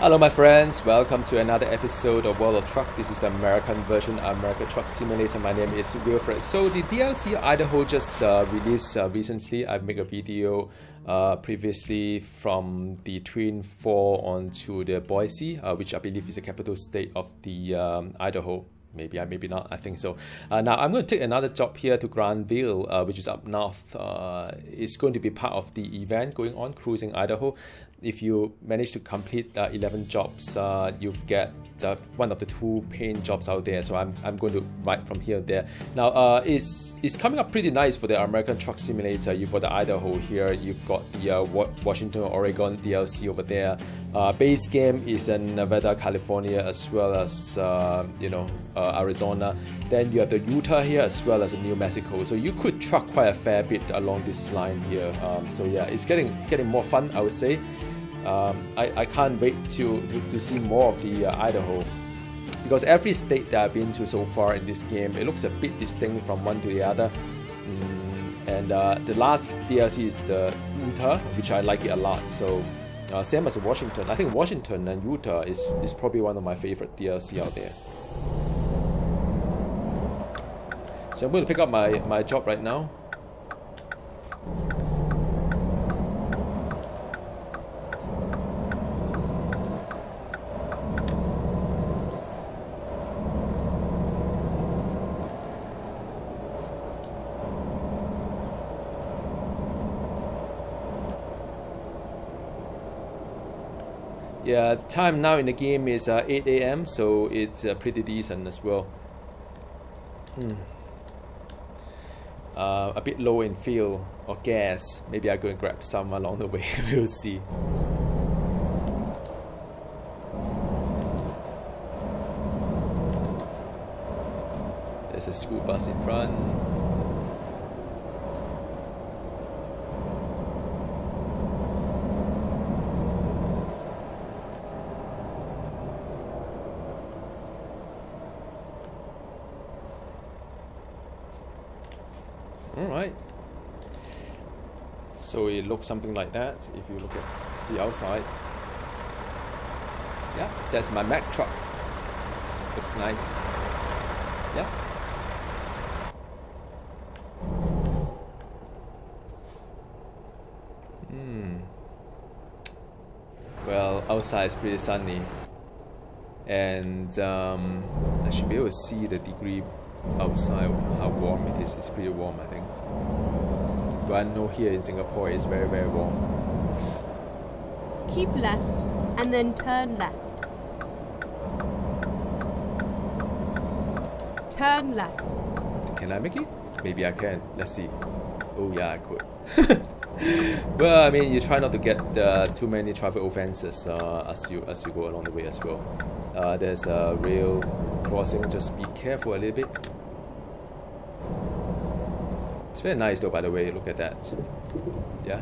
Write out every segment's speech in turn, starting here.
Hello, my friends. Welcome to another episode of World of Truck. This is the American version, of America Truck Simulator. My name is Wilfrid. So the DLC Idaho just uh, released uh, recently. I made a video uh, previously from the Twin Fall onto the Boise, uh, which I believe is the capital state of the um, Idaho maybe I maybe not I think so uh, now I'm going to take another job here to Grangeville uh, which is up north uh, it's going to be part of the event going on cruising Idaho if you manage to complete uh, 11 jobs uh, you get uh, one of the two paying jobs out there so I'm, I'm going to write from here there. Now uh, it's it's coming up pretty nice for the American Truck Simulator. You've got the Idaho here you've got the uh, Washington Oregon DLC over there. Uh, base game is in Nevada California as well as uh, you know uh, Arizona. Then you have the Utah here as well as New Mexico. So you could truck quite a fair bit along this line here. Um, so yeah it's getting getting more fun I would say um, I, I can't wait to, to, to see more of the uh, Idaho because every state that I've been to so far in this game, it looks a bit distinct from one to the other. Mm, and uh, the last DLC is the Utah, which I like it a lot. So uh, same as Washington. I think Washington and Utah is, is probably one of my favorite DLC out there. So I'm going to pick up my, my job right now. Yeah, time now in the game is uh, 8 a.m., so it's uh, pretty decent as well. Hmm. Uh, a bit low in fuel or gas. Maybe I'll go and grab some along the way. we'll see. There's a school bus in front. Alright. Looks something like that if you look at the outside. Yeah, that's my Mack truck. Looks nice. Yeah. Hmm. Well, outside is pretty sunny. And um, I should be able to see the degree outside how warm it is. It's pretty warm, I think. But I know here in Singapore it's very, very warm. Keep left and then turn left. Turn left. Can I make it? Maybe I can. Let's see. Oh yeah, I could. well, I mean, you try not to get uh, too many traffic offenses uh, as you as you go along the way as well. Uh, there's a rail crossing. Just be careful a little bit. It's very nice though, by the way. Look at that. Yeah.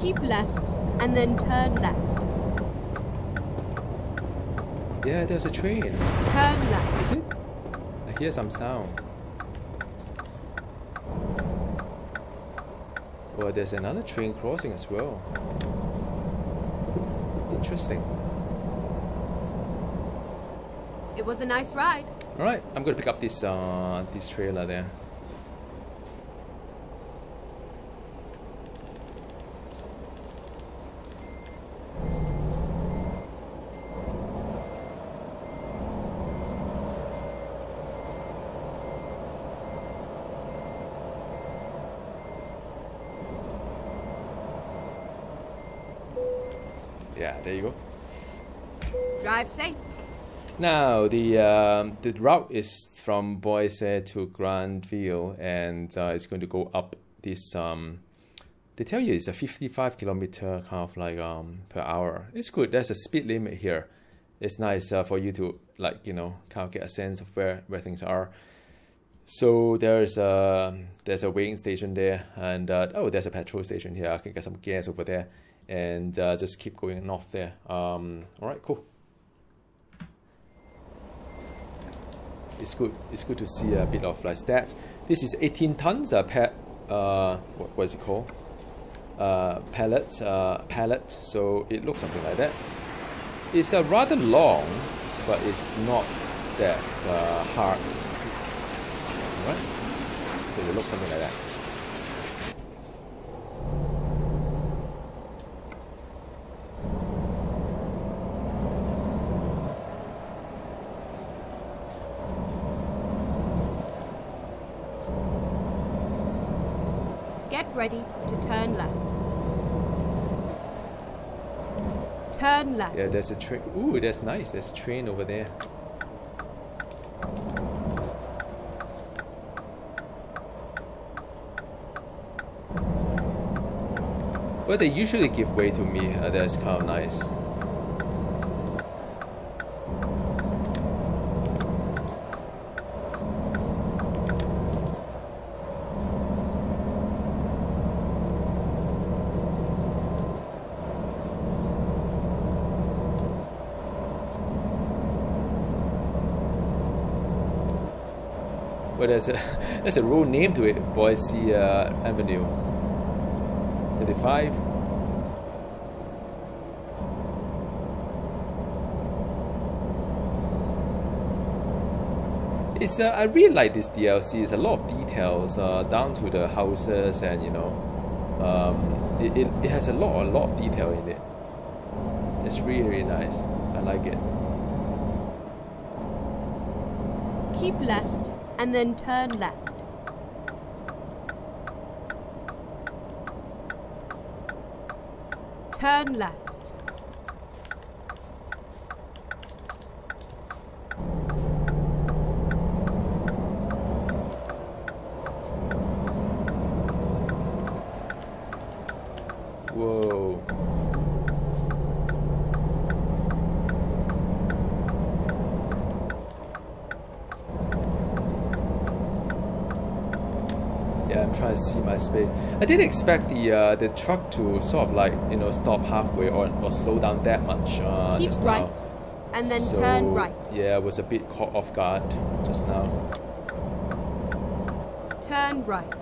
Keep left and then turn left. Yeah, there's a train. Turn left. Is it? I hear some sound. Well, there's another train crossing as well. Interesting. It was a nice ride. All right, I'm gonna pick up this uh, this trailer there. Yeah, there you go. Drive safe. Now the um, the route is from Boise to Grangeville, and uh, it's going to go up this. Um, they tell you it's a 55 kilometer kind of like um, per hour. It's good. There's a speed limit here. It's nice uh, for you to like you know kind of get a sense of where where things are. So there's a there's a weighing station there, and uh, oh, there's a petrol station here. I can get some gas over there, and uh, just keep going north there. Um, all right, cool. it's good. It's good to see a bit of like that. This is 18 tons. Uh, pa- uh, what, is it called? Uh, pallet. Uh, pallet. So it looks something like that. It's uh, rather long, but it's not that uh, hard. Right? So it looks something like that. Get ready to turn left. Turn left. Yeah, there's a train. Ooh, that's nice. There's a train over there. Well, they usually give way to me. Uh, that's kind of nice. Well, there's a there's a road name to it, Boise uh, Avenue. 35. It's uh, I really like this DLC. It's a lot of details uh, down to the houses and you know, um, it, it, it has a lot a lot of detail in it. It's really really nice. I like it. Keep left and then turn left. Turn left. Whoa. Yeah, I'm trying to see my space. I didn't expect the uh, the truck to sort of like you know stop halfway or, or slow down that much uh, Keep just right now. and then So, turn right. Yeah, I was a bit caught off guard just now. Turn right.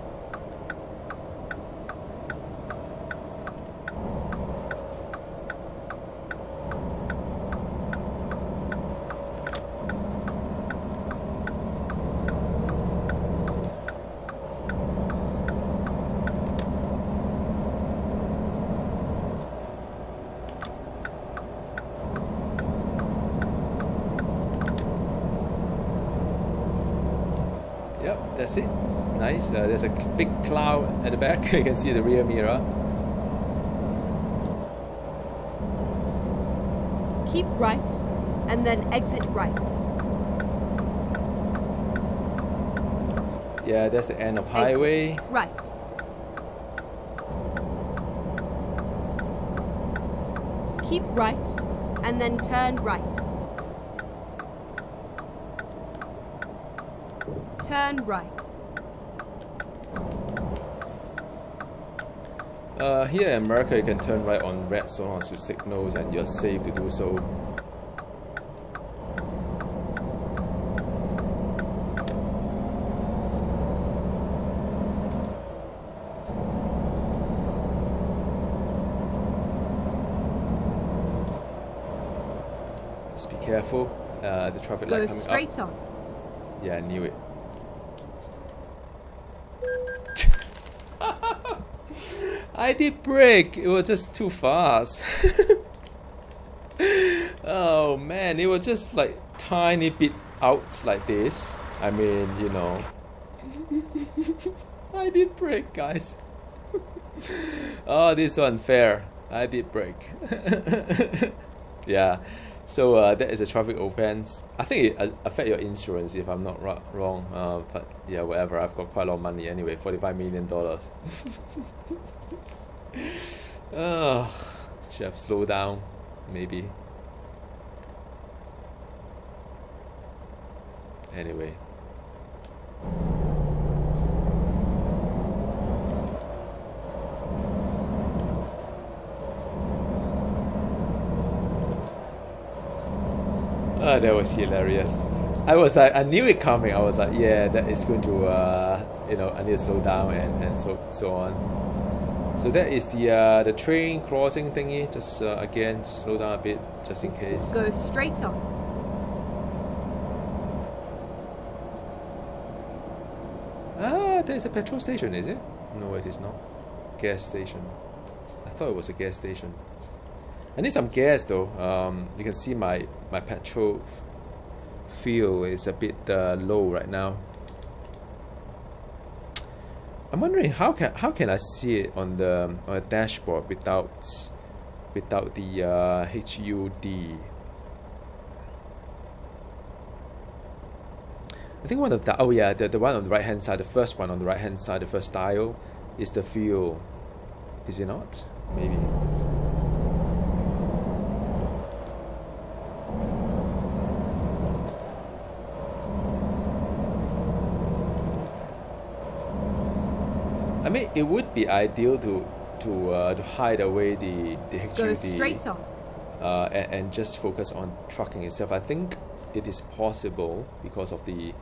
Yep, that's it. Nice. Uh, there's a big cloud at the back. you can see the rear mirror. Keep right and then exit right. Yeah, that's the end of Exit. highway. Right. Keep right and then turn right. Turn right. Uh, here in America, you can turn right on red so long as you signals and you're safe to do so. Just be careful. Uh, the traffic Go light coming straight up. on. Yeah, I knew it. I did break. It was just too fast. oh man, it was just like tiny bit out like this. I mean, you know. I did break, guys. oh, this one fair. I did break. yeah. So uh, that is a traffic offense. I think it uh, affect your insurance if I'm not ro- wrong. Uh, but yeah, whatever. I've got quite a lot of money anyway. Forty-five million dollars. oh, should have slowed down, maybe. Anyway. Ah, that was hilarious. I was like, I knew it coming. I was like, yeah, that is going to, uh, you know, I need to slow down and, and so so on. So that is the uh, the train crossing thingy. Just uh, again slow down a bit, just in case. Go straight on. Ah, there's a petrol station, is it? No, it is not. Gas station. I thought it was a gas station. I need some gas though. Um, you can see my my petrol fuel is a bit uh, low right now. I'm wondering how can how can I see it on the on the dashboard without without the uh, HUD. I think one of the oh yeah the, the one on the right hand side the first one on the right hand side the first dial is the fuel. Is it not? Maybe. I mean, it would be ideal to to uh, to hide away the the HUD Go straight on. uh, and, and just focus on trucking itself. I think it is possible because of the,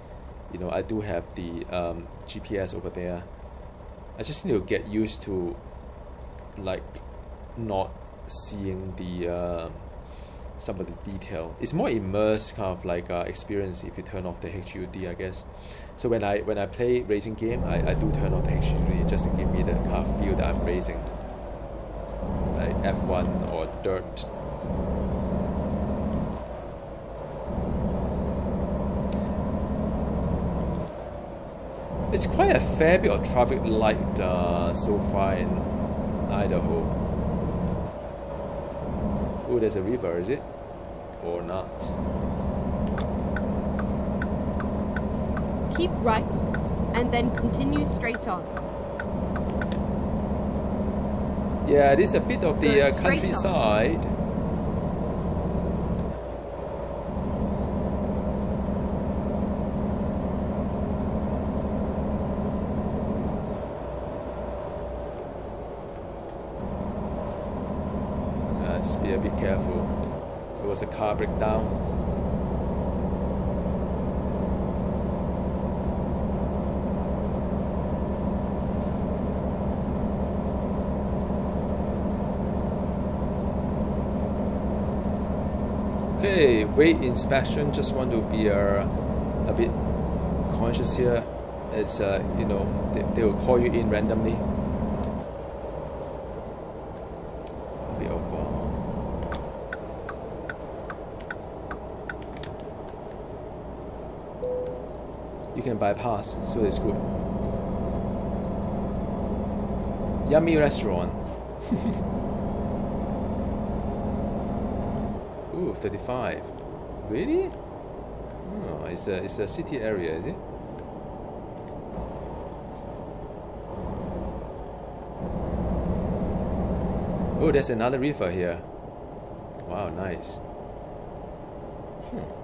you know, I do have the um, GPS over there. I just need to get used to, like, not seeing the uh, some of the detail. It's more immersed kind of like uh, experience if you turn off the HUD, I guess. So when I when I play racing game, I, I do turn off the HUD just to give me the kind of feel that I'm racing, like F1 or dirt It's quite a fair bit of traffic light uh, so far in Idaho. Oh, there's a river, is it? Or not? Keep right, and then continue straight on. Yeah, this is a bit of the uh, countryside. Uh, just be a bit careful. It was a car breakdown. Okay, weight inspection. Just want to be uh, a bit conscious here. It's uh, you know they, they will call you in randomly. A bit of uh, you can bypass, so it's good. Yummy restaurant. Ooh, 35. Really? Oh, it's a it's a city area, is it? Oh, there's another river here. Wow, nice. Hmm.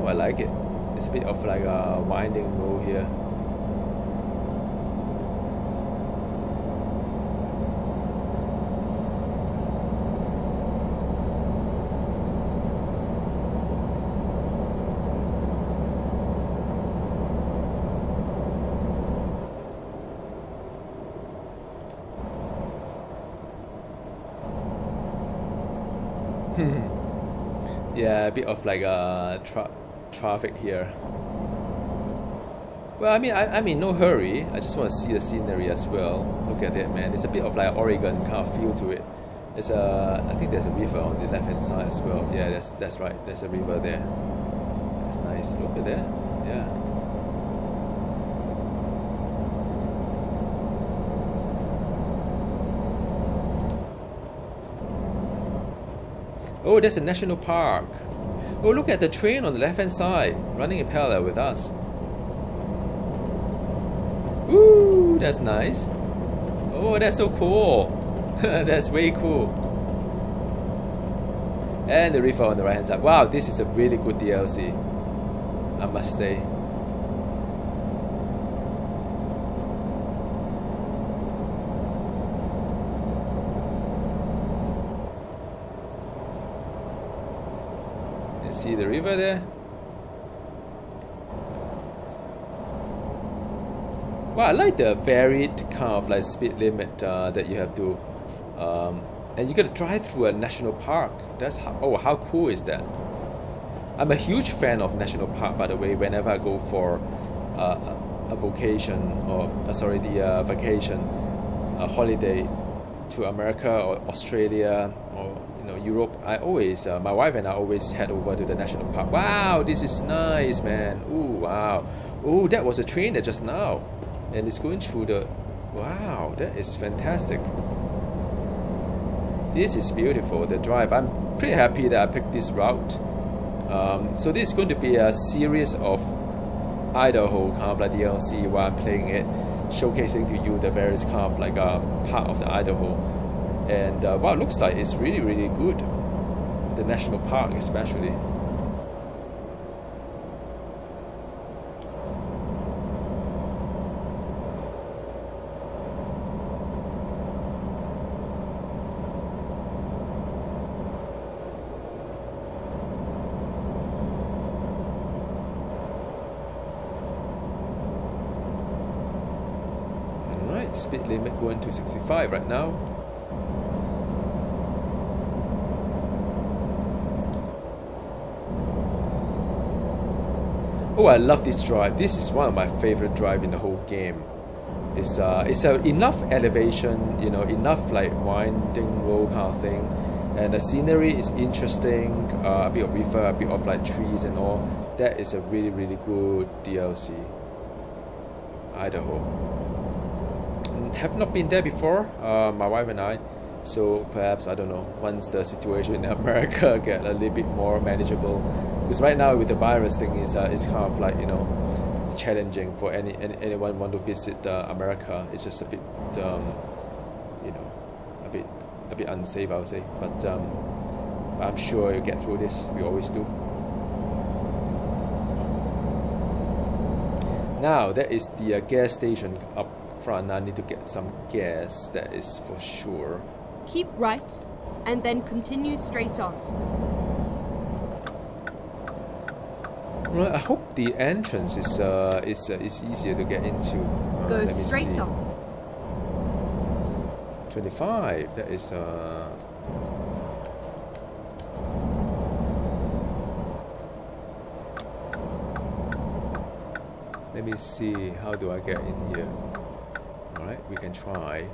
Oh, I like it. It's a bit of like a winding road here. Yeah, a bit of like a tra- traffic here. Well, I mean, I, I'm in no hurry. I just want to see the scenery as well. Look at that, man. It's a bit of like Oregon kind of feel to it. There's a, I think there's a river on the left hand side as well. Yeah, that's that's right. There's a river there. That's nice. Look at that. Yeah. Oh, there's a national park. Oh, look at the train on the left hand side, running in parallel with us. Ooh, that's nice. Oh, that's so cool. that's way cool. And the river on the right hand side. Wow, this is a really good DLC. I must say. See the river there? Well, I like the varied kind of like speed limit uh, that you have to, um, and you got to drive through a national park. That's how, oh, how cool is that? I'm a huge fan of national park, by the way. Whenever I go for uh, a vacation or uh, sorry, the uh, vacation, a holiday to America or Australia you know Europe, I always uh, my wife and I always head over to the national park. Wow, this is nice, man. Ooh, wow. Ooh, that was a train that just now and it's going through the wow that is fantastic this is beautiful the drive I'm pretty happy that I picked this route um, so this is going to be a series of Idaho kind of like DLC while I'm playing it showcasing to you the various kind of like uh, part of the Idaho and uh, what it looks like is really really good the national park especially speed limit going to 65 right now. Oh, I love this drive. This is one of my favorite drive in the whole game. It's uh, it's a enough elevation, you know, enough like winding road kind of thing, and the scenery is interesting. Uh, a bit of river, a bit of like trees and all. That is a really really good DLC. Idaho have not been there before, uh, my wife and I. So perhaps I don't know. Once the situation in America get a little bit more manageable, because right now with the virus thing is uh, it's kind of like you know challenging for any, any anyone want to visit uh, America. It's just a bit um, you know a bit a bit unsafe I would say. But um, I'm sure you'll get through this. We always do. Now that is the uh, gas station up front, I need to get some gas, that is for sure. Keep right, and then continue straight on. Right, I hope the entrance is uh is uh, is easier to get into. Uh, Go straight on. Twenty five. That is uh. Let me see. How do I get in here? Alright, we can try.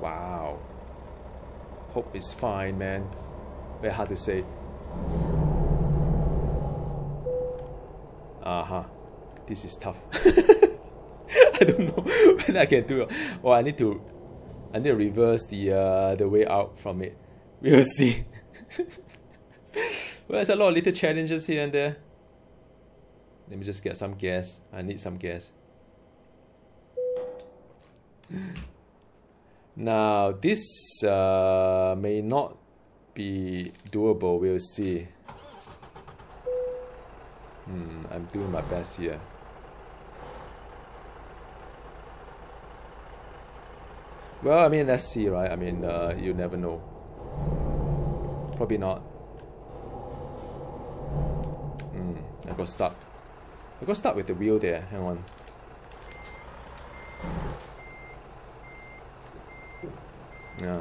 Wow. Hope is fine, man. Very hard to say. Uh-huh. This is tough. I don't know when I can do it. Oh, I need to I need to reverse the uh, the way out from it. We'll see. well, there's a lot of little challenges here and there. Let me just get some gas. I need some gas. Now, this uh, may not be doable. We'll see. Hmm, I'm doing my best here. Well, I mean, let's see, right? I mean, uh, you never know. Probably not. Hmm, I got stuck. I got stuck with the wheel there, hang on. Yeah.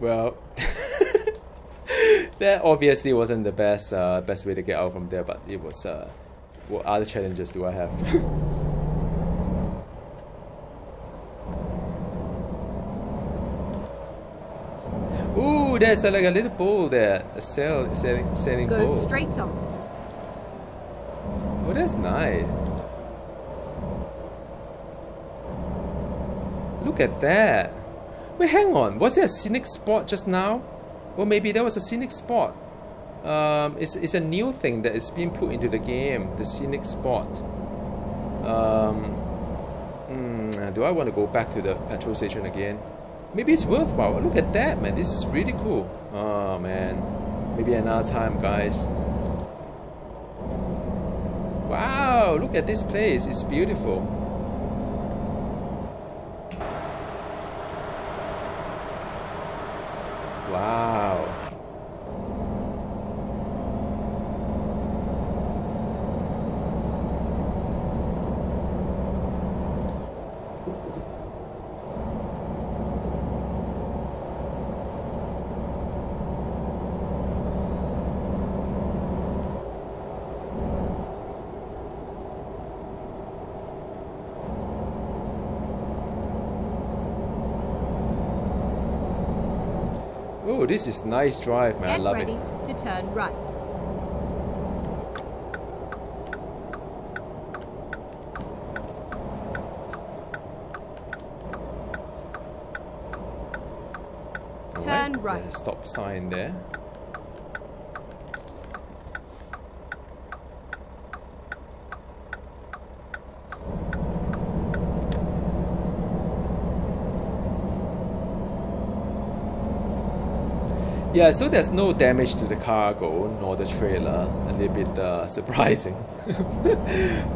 Well, that obviously wasn't the best uh, best way to get out from there, but it was. Uh, what other challenges do I have? Ooh, there's uh, like a little bowl there, a sail, sailing, sailing Go bowl. straight on. Oh, that's nice. Look at that. Wait, hang on. Was there a scenic spot just now? Well, maybe there was a scenic spot. Um, it's, it's a new thing that is being put into the game, the scenic spot. Um, mm, do I want to go back to the petrol station again? Maybe it's worthwhile. Look at that, man. This is really cool. Oh, man. Maybe another time, guys. Wow, look at this place. It's beautiful. Wow. Oh, this is nice drive, man. I love ready it. to turn right. Turn right. a stop sign there. Yeah, so there's no damage to the cargo nor the trailer. A little bit uh, surprising.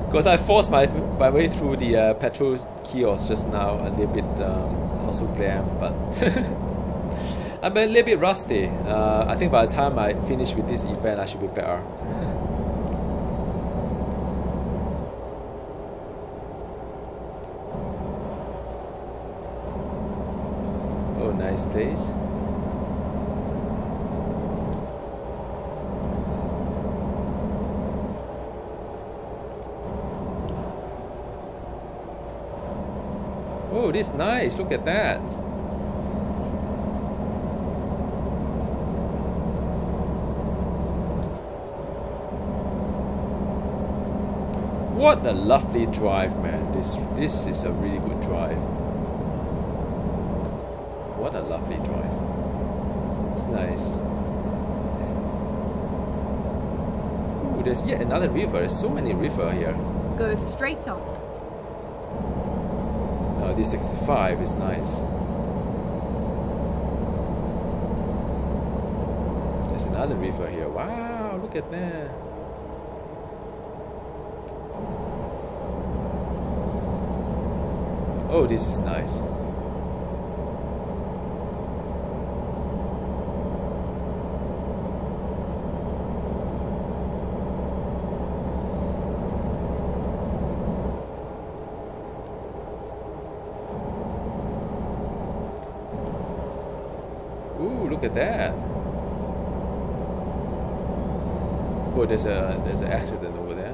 Because I forced my, my way through the uh, petrol kiosk just now, a little bit um, not so glam, but I'm a little bit rusty. Uh, I think by the time I finish with this event, I should be better. oh, nice place. This nice. Look at that. What a lovely drive, man. This this is a really good drive. What a lovely drive. It's nice. Ooh, there's yet another river. There's so many river here. Go straight on. Uh, this 65 is nice. There's another river here. Wow, look at that. Oh, this is nice. Ooh, look at that. Oh, there's a there's an accident over there.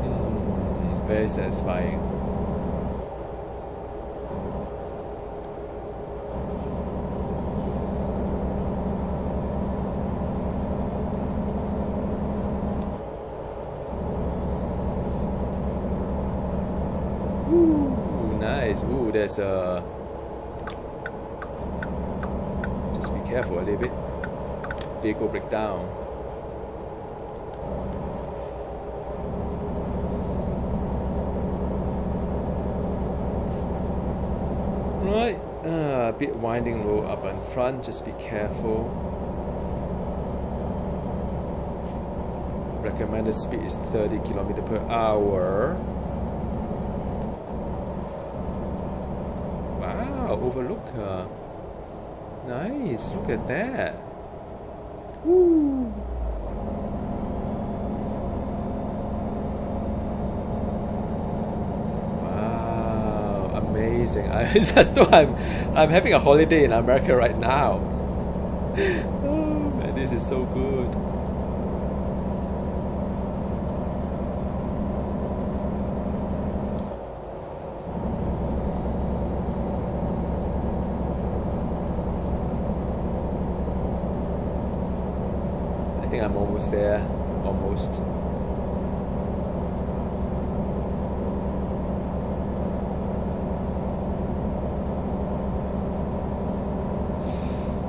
Hmm, very satisfying. Ooh, nice. Ooh, there's a. Just be careful a little bit. Vehicle breakdown. Right, uh, a bit winding road up in front. Just be careful. Recommended speed is 30 km per hour. Wow, overlook her. Nice, look at that. Woo. Wow, amazing. I, as though I'm, I'm having a holiday in America right now. Oh man, this is so good. There. Almost.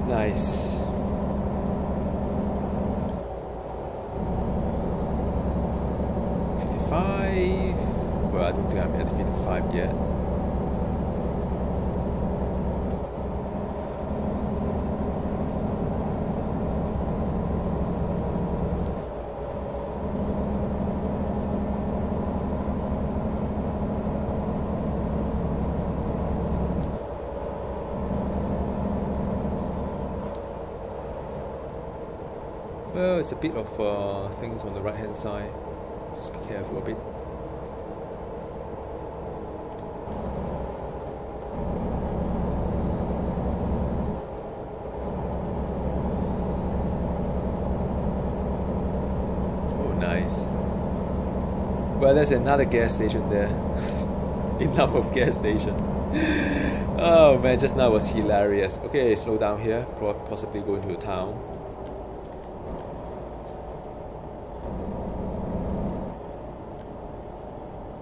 nice. Fifty-five. Well, I don't think I'm at fifty-five yet. Well, it's a bit of uh, things on the right hand side. Just be careful a bit. Oh, nice. Well, there's another gas station there. Enough of gas station. oh man, just now was hilarious. Okay, slow down here. Possibly go into a town.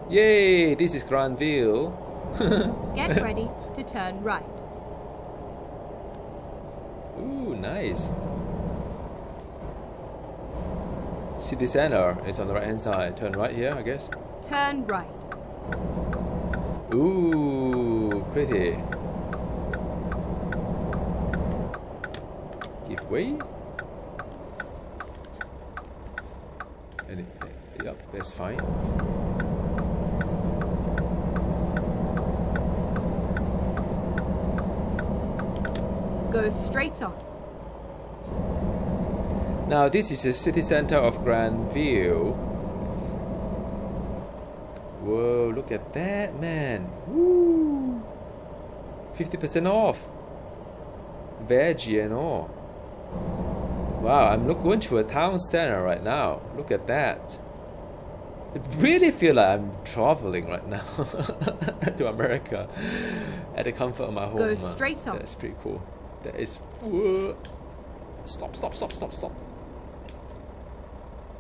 Yay, this is Grangeville. Get ready to turn right. Ooh, nice. City center is on the right hand side. Turn right here, I guess. Turn right. Ooh, pretty. Give way. And yep, that's fine. Go straight on. Now this is the city center of Grandview. Whoa, look at that man. Woo! 50% off. Veggie and all. Wow, I'm look, going to a town center right now. Look at that. I really feel like I'm traveling right now to America at the comfort of my home. Go straight on. That's pretty cool. That is. Stop, stop, stop, stop, stop.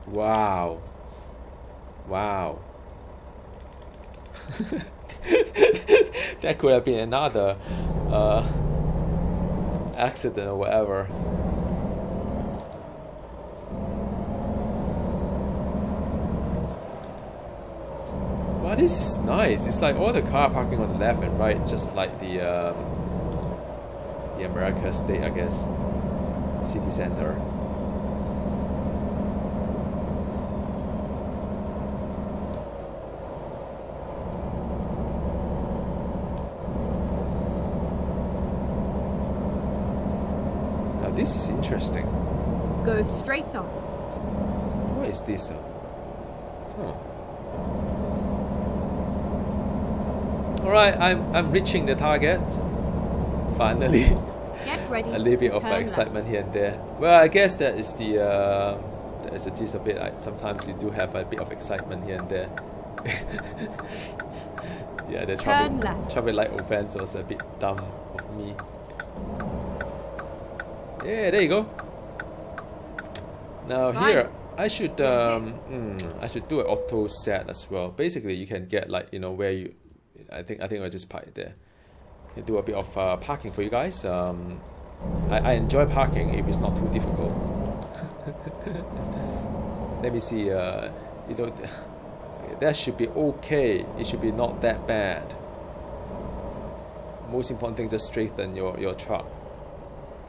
Wow. Wow. that could have been another uh, accident or whatever. Wow, this is nice. It's like all the car parking on the left and right, just like the um, the America State, I guess, city center. Now this is interesting. Go straight on. What is this? Uh? Huh. All right, I'm I'm reaching the target. Finally. Get ready. a little bit of excitement here and there. Well, I guess that is the uh, that is the gist of it. I, sometimes you do have a bit of excitement here and there. yeah, the traffic traffic light offense was a bit dumb of me. Yeah, there you go. Now Fine. here, I should um, mm, I should do an auto set as well. Basically, you can get like you know where you. I think I think I just park it there. Do a bit of uh, parking for you guys. Um, I, I enjoy parking if it's not too difficult. Let me see. Uh, you know, that should be okay. It should be not that bad. Most important thing, just straighten your your truck,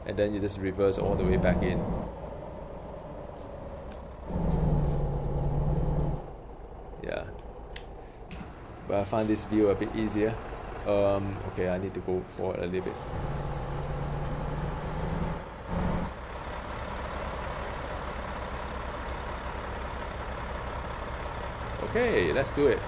and then you just reverse all the way back in. Yeah. But I find this view a bit easier. Um, okay, I need to go forward a little bit. Okay, let's do it.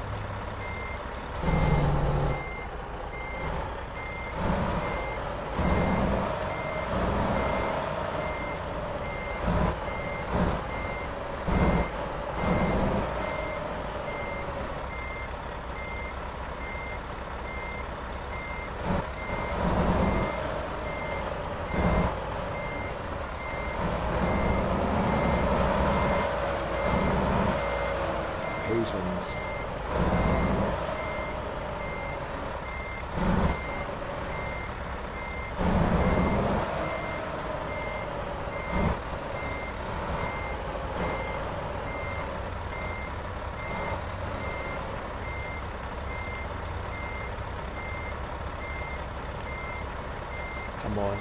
Come on.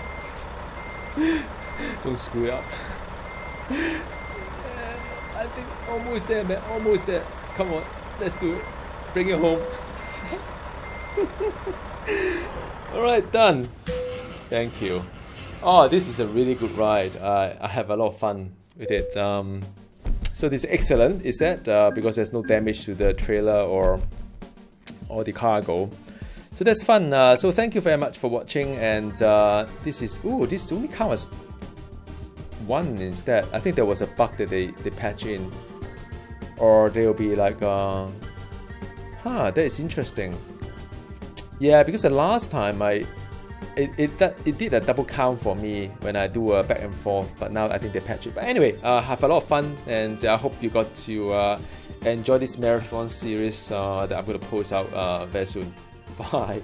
Don't screw up. I think almost there, man. Almost there. Come on, let's do it. Bring it home. Alright, done. Thank you. Oh, this is a really good ride. Uh, I have a lot of fun with it. Um, so this is excellent, is that? Uh, because there's no damage to the trailer or or the cargo. So that's fun. Uh, so thank you very much for watching. And uh, this is oh, this only counts one instead. I think there was a bug that they they patch in, or they'll be like, uh, huh, that is interesting. Yeah, because the last time I it, it, that, it did a double count for me when I do a back and forth, but now I think they patch it. But anyway, uh, have a lot of fun, and I hope you got to uh, enjoy this marathon series uh, that I'm going to post out uh, very soon. Bye.